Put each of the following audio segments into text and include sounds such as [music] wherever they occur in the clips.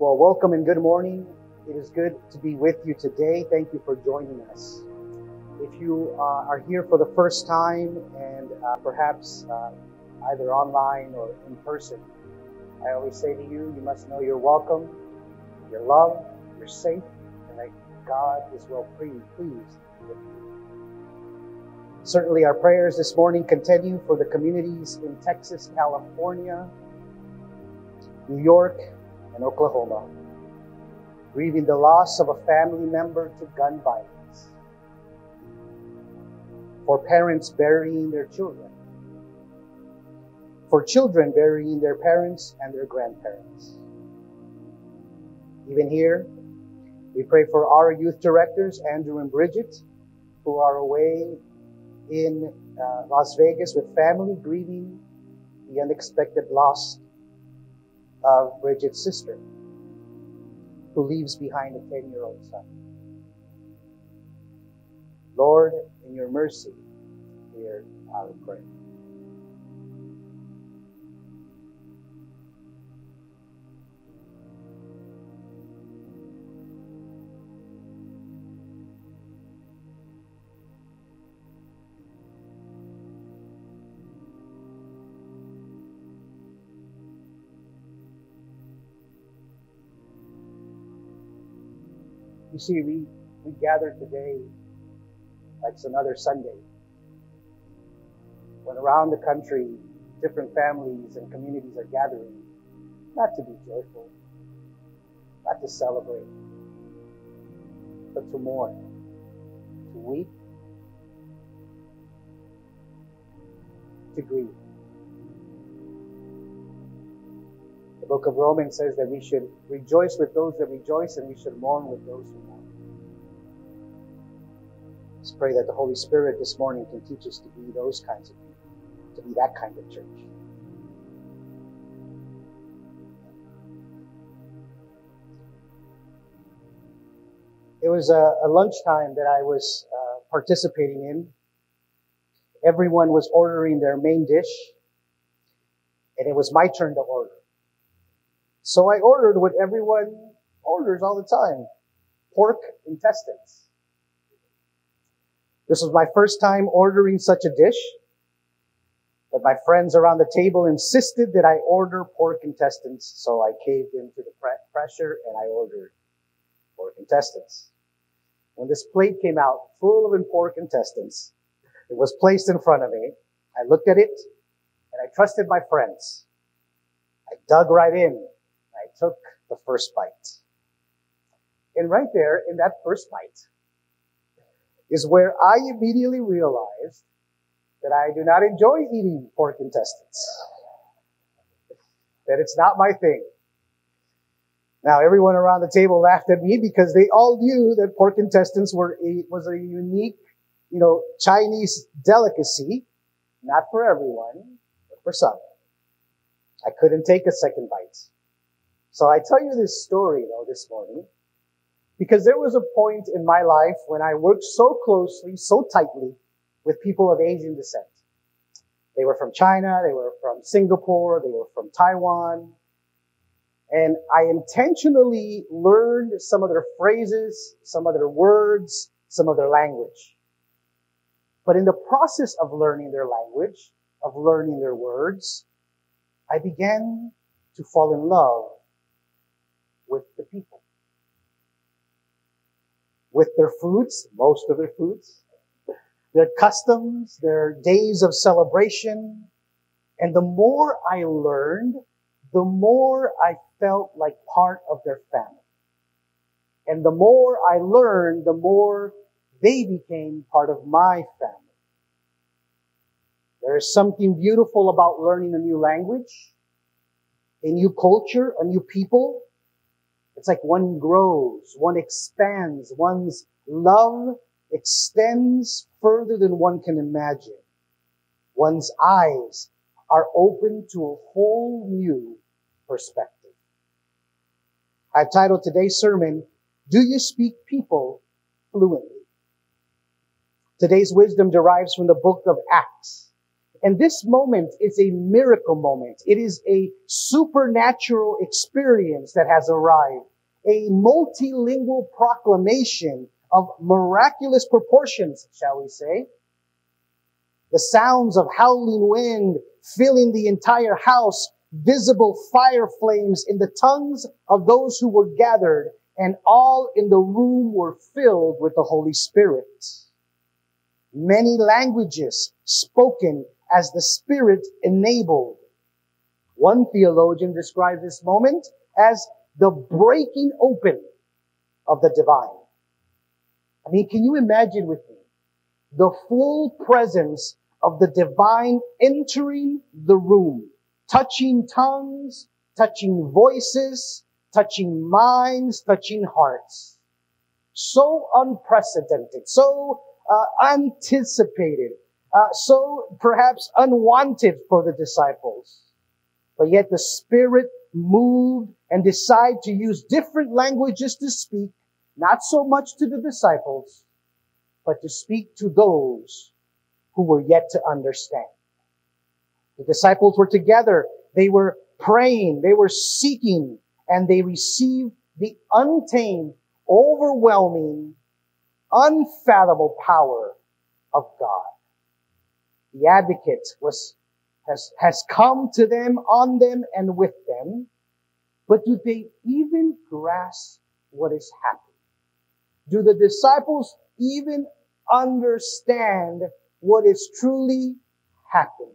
Well, welcome and good morning. It is good to be with you today. Thank you for joining us. If you uh, are here for the first time and uh, perhaps uh, either online or in person, I always say to you, you must know you're welcome, you're loved, you're safe, and that God is well pleased with you. Certainly, our prayers this morning continue for the communities in Texas, California, New York, and Oklahoma, grieving the loss of a family member to gun violence, for parents burying their children, for children burying their parents and their grandparents. Even here, we pray for our youth directors, Andrew and Bridget, who are away in uh, Las Vegas with family grieving the unexpected loss of Bridget's sister, who leaves behind a 10 year old son. Lord, in your mercy, hear our prayer. You see, we, we gather today like another Sunday. When around the country, different families and communities are gathering, not to be joyful, not to celebrate, but to mourn, to weep, to grieve. The book of Romans says that we should rejoice with those that rejoice and we should mourn with those who mourn. Let's pray that the Holy Spirit this morning can teach us to be those kinds of people, to be that kind of church. It was a, a lunchtime that I was uh, participating in. Everyone was ordering their main dish, and it was my turn to order. So I ordered what everyone orders all the time. Pork intestines. This was my first time ordering such a dish, but my friends around the table insisted that I order pork intestines, so I caved into the pressure and I ordered pork intestines. When this plate came out full of pork intestines, it was placed in front of me. I looked at it and I trusted my friends. I dug right in took the first bite. And right there in that first bite is where I immediately realized that I do not enjoy eating pork intestines. That it's not my thing. Now everyone around the table laughed at me because they all knew that pork intestines were a, was a unique, you know, Chinese delicacy. Not for everyone, but for some. I couldn't take a second bite. So I tell you this story though this morning because there was a point in my life when I worked so closely, so tightly with people of Asian descent. They were from China, they were from Singapore, they were from Taiwan. And I intentionally learned some of their phrases, some of their words, some of their language. But in the process of learning their language, of learning their words, I began to fall in love with the people. With their foods, most of their foods, their customs, their days of celebration. And the more I learned, the more I felt like part of their family. And the more I learned, the more they became part of my family. There is something beautiful about learning a new language, a new culture, a new people, it's like one grows, one expands, one's love extends further than one can imagine. One's eyes are open to a whole new perspective. I've titled today's sermon, Do You Speak People Fluently? Today's wisdom derives from the book of Acts. And this moment is a miracle moment. It is a supernatural experience that has arrived. A multilingual proclamation of miraculous proportions, shall we say. The sounds of howling wind filling the entire house, visible fire flames in the tongues of those who were gathered, and all in the room were filled with the Holy Spirit. Many languages spoken as the Spirit enabled. One theologian describes this moment as the breaking open of the divine. I mean, can you imagine with me the full presence of the divine entering the room, touching tongues, touching voices, touching minds, touching hearts. So unprecedented, so uh, anticipated, uh, so perhaps unwanted for the disciples. But yet the Spirit moved and decided to use different languages to speak, not so much to the disciples, but to speak to those who were yet to understand. The disciples were together. They were praying. They were seeking and they received the untamed, overwhelming, unfathomable power of God. The advocate was, has, has come to them, on them, and with them. But do they even grasp what is happening? Do the disciples even understand what is truly happening?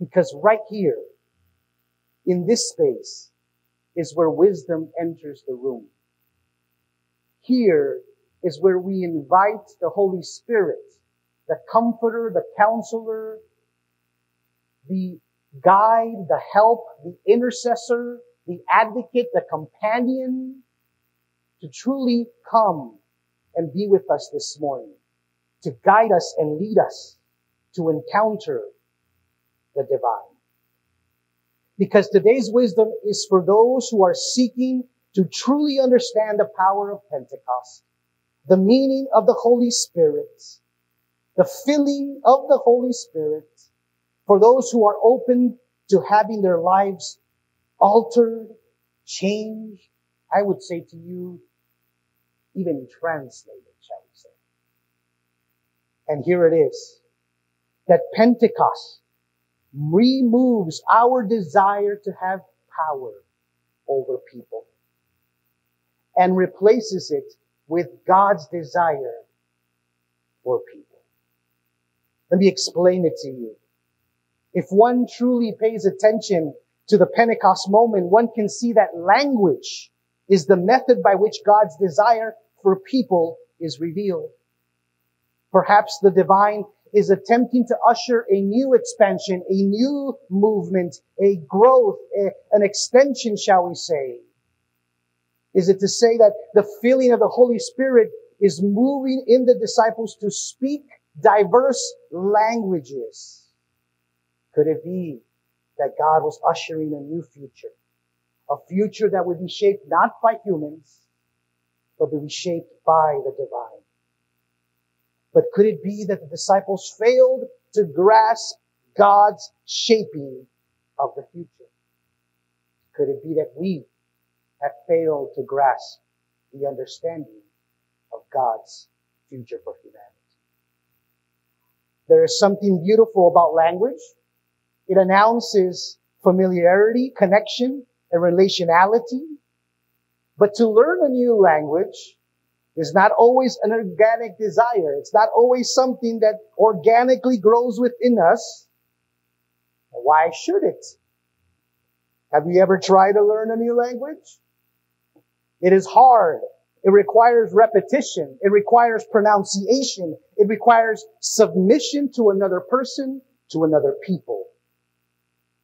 Because right here, in this space, is where wisdom enters the room. Here is where we invite the Holy Spirit, the comforter, the counselor, the guide, the help, the intercessor, the advocate, the companion, to truly come and be with us this morning, to guide us and lead us to encounter the divine. Because today's wisdom is for those who are seeking to truly understand the power of Pentecost, the meaning of the Holy Spirit, the filling of the Holy Spirit, for those who are open to having their lives altered, changed, I would say to you, even translated, shall we say. And here it is, that Pentecost removes our desire to have power over people and replaces it with God's desire for people. Let me explain it to you. If one truly pays attention to the Pentecost moment, one can see that language is the method by which God's desire for people is revealed. Perhaps the divine is attempting to usher a new expansion, a new movement, a growth, a, an extension, shall we say? Is it to say that the filling of the Holy Spirit is moving in the disciples to speak diverse languages? Could it be that God was ushering a new future? A future that would be shaped not by humans, but would be shaped by the divine. But could it be that the disciples failed to grasp God's shaping of the future? Could it be that we have failed to grasp the understanding of God's future for humanity? There is something beautiful about language. It announces familiarity, connection, and relationality. But to learn a new language is not always an organic desire. It's not always something that organically grows within us. Why should it? Have you ever tried to learn a new language? It is hard. It requires repetition. It requires pronunciation. It requires submission to another person, to another people.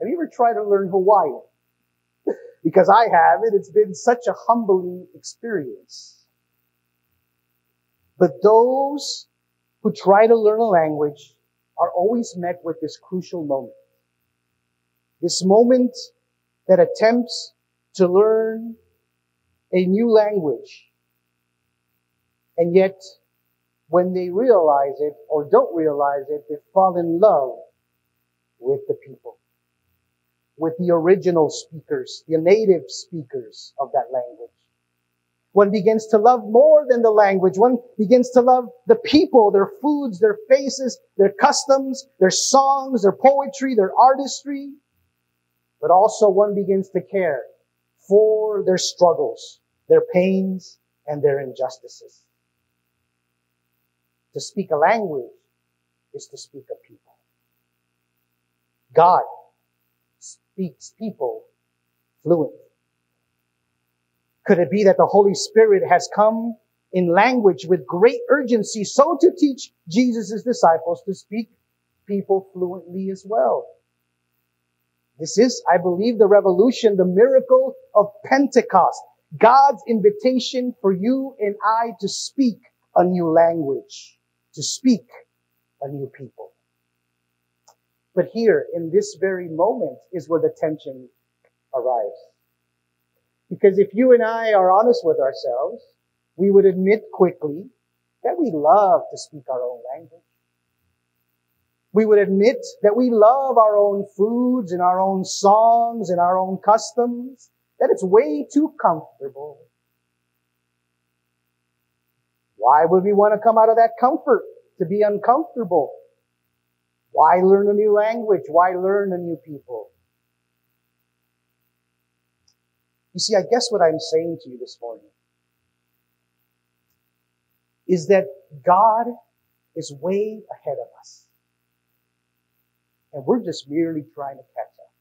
Have you ever tried to learn Hawaiian? [laughs] because I have it. It's been such a humbling experience. But those who try to learn a language are always met with this crucial moment. This moment that attempts to learn a new language and yet when they realize it or don't realize it, they fall in love with the people, with the original speakers, the native speakers of that language. One begins to love more than the language. One begins to love the people, their foods, their faces, their customs, their songs, their poetry, their artistry. But also one begins to care for their struggles, their pains, and their injustices. To speak a language is to speak a people. God speaks people fluently. Could it be that the Holy Spirit has come in language with great urgency so to teach Jesus' disciples to speak people fluently as well? This is, I believe, the revolution, the miracle of Pentecost. God's invitation for you and I to speak a new language, to speak a new people. But here, in this very moment, is where the tension arrives. Because if you and I are honest with ourselves, we would admit quickly that we love to speak our own language. We would admit that we love our own foods and our own songs and our own customs, that it's way too comfortable. Why would we want to come out of that comfort to be uncomfortable? Why learn a new language? Why learn a new people? You see, I guess what I'm saying to you this morning is that God is way ahead of us. And we're just merely trying to catch up.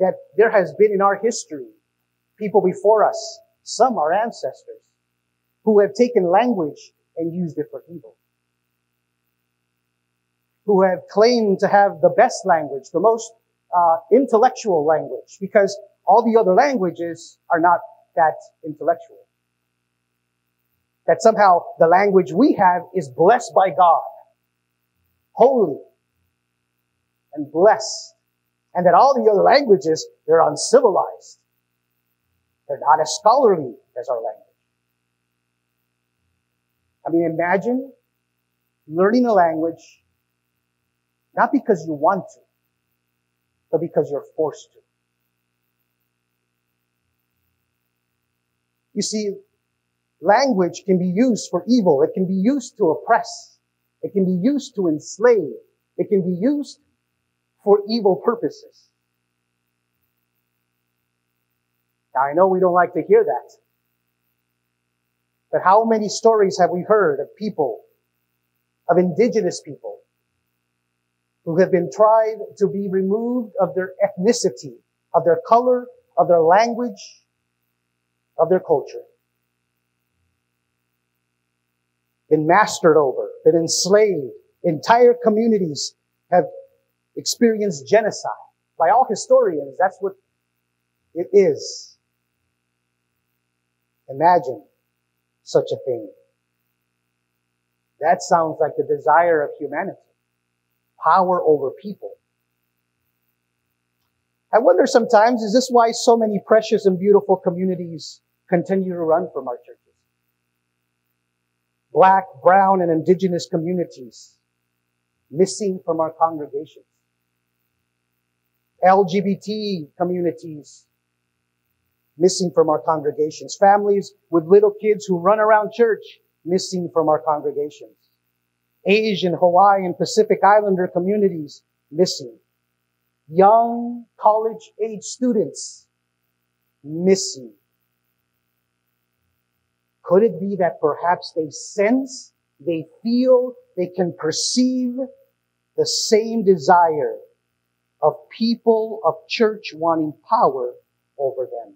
That there has been in our history people before us, some are ancestors, who have taken language and used it for evil. Who have claimed to have the best language, the most uh, intellectual language because all the other languages are not that intellectual. That somehow the language we have is blessed by God, holy and blessed, and that all the other languages, they're uncivilized. They're not as scholarly as our language. I mean, imagine learning a language not because you want to, but because you're forced to. You see, language can be used for evil. It can be used to oppress. It can be used to enslave. It can be used for evil purposes. Now I know we don't like to hear that. But how many stories have we heard of people, of indigenous people, who have been tried to be removed of their ethnicity, of their color, of their language, of their culture. Been mastered over, been enslaved. Entire communities have experienced genocide. By all historians, that's what it is. Imagine such a thing. That sounds like the desire of humanity power over people. I wonder sometimes, is this why so many precious and beautiful communities continue to run from our churches? Black, brown, and indigenous communities missing from our congregations. LGBT communities missing from our congregations. Families with little kids who run around church missing from our congregations. Asian, Hawaiian, Pacific Islander communities missing. Young college age students missing. Could it be that perhaps they sense, they feel, they can perceive the same desire of people of church wanting power over them?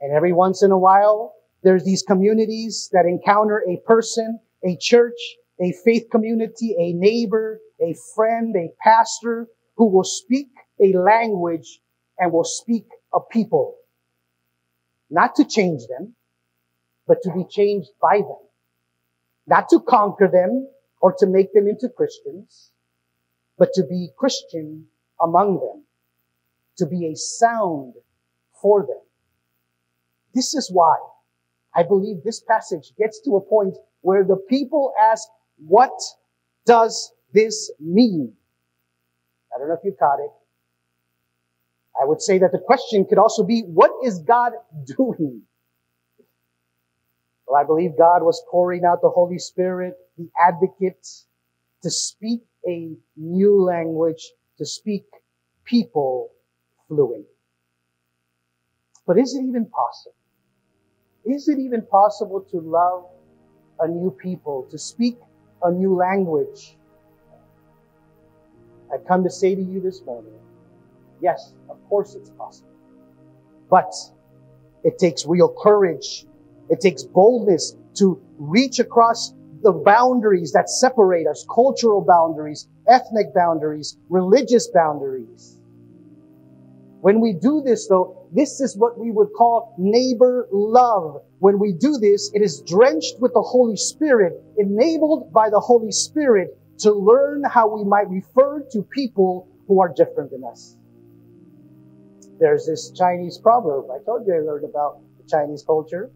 And every once in a while, there's these communities that encounter a person, a church, a faith community, a neighbor, a friend, a pastor who will speak a language and will speak a people. Not to change them, but to be changed by them. Not to conquer them or to make them into Christians, but to be Christian among them. To be a sound for them. This is why I believe this passage gets to a point where the people ask, what does this mean? I don't know if you caught it. I would say that the question could also be, what is God doing? Well, I believe God was pouring out the Holy Spirit, the advocate, to speak a new language, to speak people fluent. But is it even possible? Is it even possible to love a new people, to speak a new language? I come to say to you this morning, yes, of course it's possible. But it takes real courage. It takes boldness to reach across the boundaries that separate us, cultural boundaries, ethnic boundaries, religious boundaries. When we do this though, this is what we would call neighbor love. When we do this, it is drenched with the Holy Spirit, enabled by the Holy Spirit to learn how we might refer to people who are different than us. There's this Chinese proverb. I told you I learned about the Chinese culture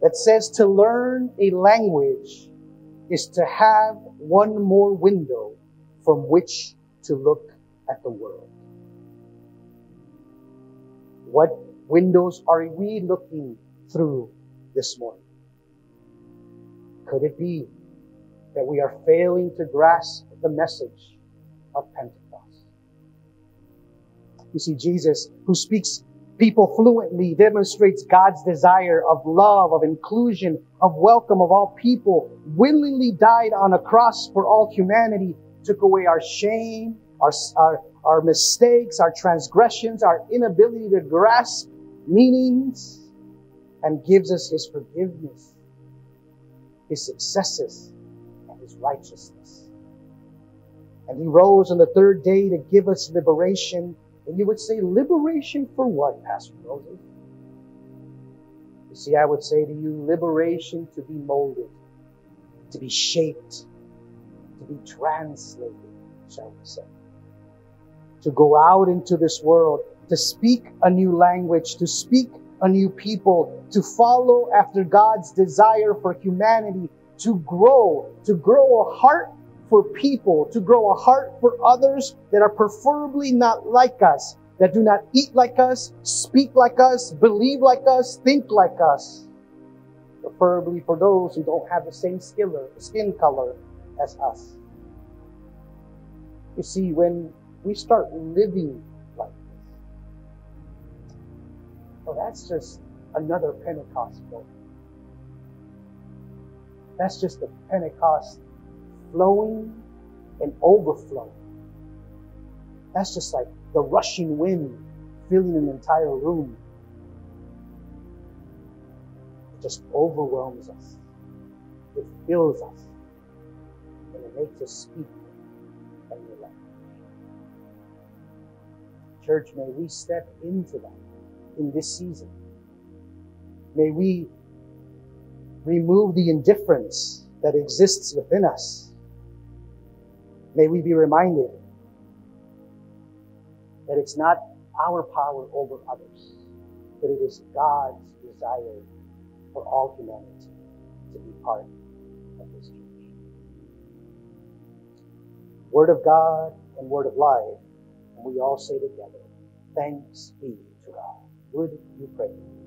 that says to learn a language is to have one more window from which to look at the world. What windows are we looking through this morning? Could it be that we are failing to grasp the message of Pentecost? You see, Jesus, who speaks people fluently, demonstrates God's desire of love, of inclusion, of welcome of all people, willingly died on a cross for all humanity, took away our shame, our, our, our mistakes, our transgressions, our inability to grasp meanings, and gives us His forgiveness, His successes, and His righteousness. And He rose on the third day to give us liberation. And you would say, liberation for what, Pastor Moses? You see, I would say to you, liberation to be molded, to be shaped, to be translated, shall we say to go out into this world, to speak a new language, to speak a new people, to follow after God's desire for humanity, to grow, to grow a heart for people, to grow a heart for others that are preferably not like us, that do not eat like us, speak like us, believe like us, think like us. Preferably for those who don't have the same skin color as us. You see, when we start living like this. Well, that's just another Pentecost moment. That's just the Pentecost flowing and overflowing. That's just like the rushing wind filling an entire room. It just overwhelms us. It fills us. And it makes us speak Church, may we step into that in this season. May we remove the indifference that exists within us. May we be reminded that it's not our power over others, but it is God's desire for all humanity to be part of this church. Word of God and Word of life and we all say together, Thanks be to God. Would you pray?